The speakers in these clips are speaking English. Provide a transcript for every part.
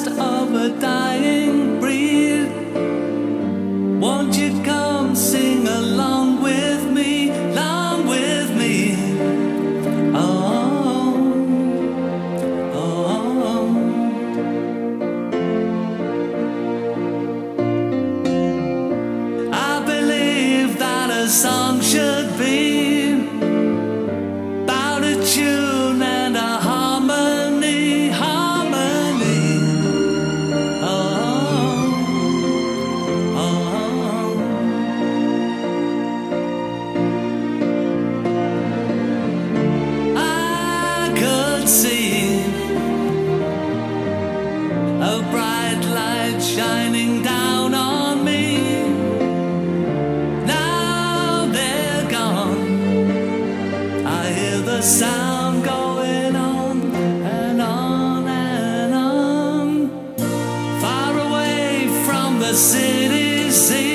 of a dime. See a bright light shining down on me. Now they're gone. I hear the sound going on and on and on. Far away from the city, sea.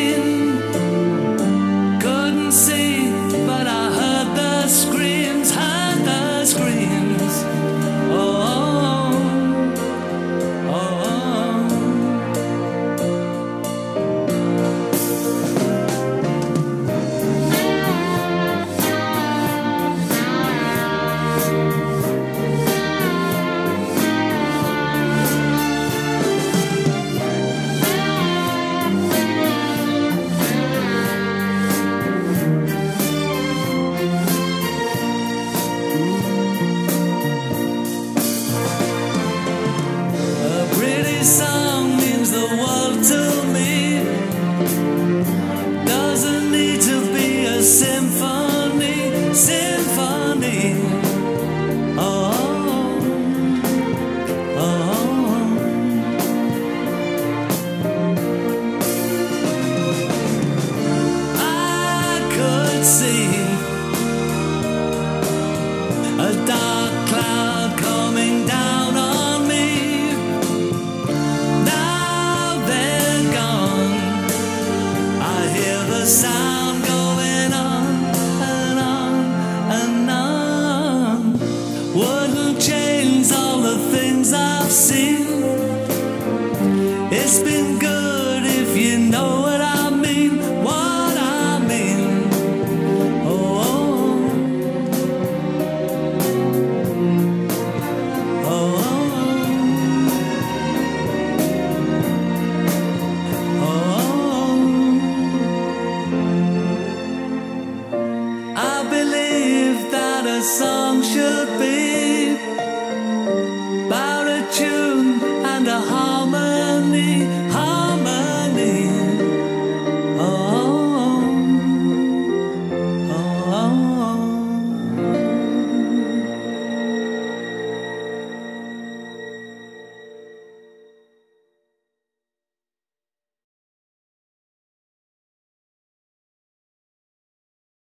sun.